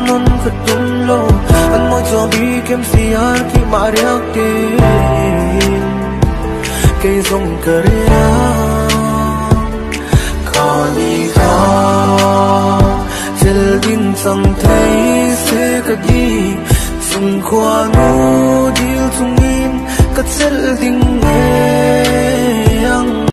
khất đúng lô anh môi cho bi kem si ar ki mariak tin cây rong caria khali kha chel din sang thấy se ka di sung khoa nu dil chung in ka chel ding